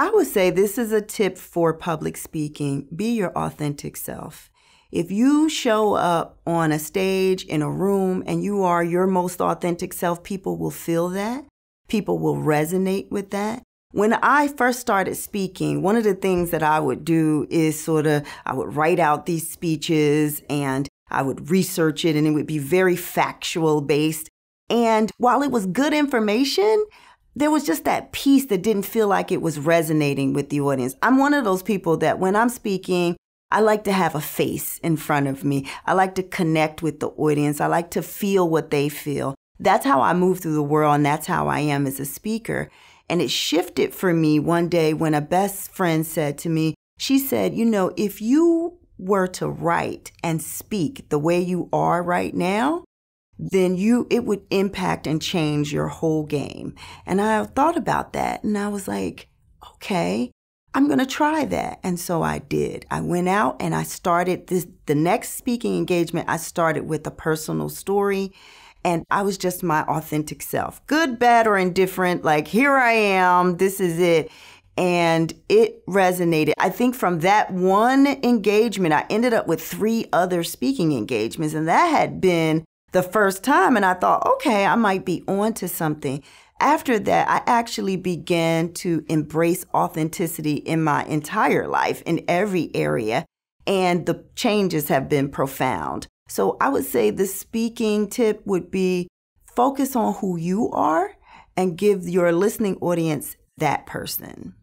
I would say this is a tip for public speaking be your authentic self. If you show up on a stage, in a room, and you are your most authentic self, people will feel that. People will resonate with that. When I first started speaking, one of the things that I would do is sort of, I would write out these speeches and I would research it and it would be very factual based. And while it was good information, there was just that piece that didn't feel like it was resonating with the audience. I'm one of those people that when I'm speaking, I like to have a face in front of me. I like to connect with the audience. I like to feel what they feel. That's how I move through the world, and that's how I am as a speaker. And it shifted for me one day when a best friend said to me, she said, You know, if you were to write and speak the way you are right now, then you it would impact and change your whole game. And I thought about that and I was like, okay, I'm going to try that. And so I did. I went out and I started this the next speaking engagement I started with a personal story and I was just my authentic self. Good, bad or indifferent, like here I am, this is it. And it resonated. I think from that one engagement, I ended up with three other speaking engagements, and that had been the first time and I thought, okay, I might be on to something. After that, I actually began to embrace authenticity in my entire life in every area, and the changes have been profound. So I would say the speaking tip would be focus on who you are and give your listening audience that person.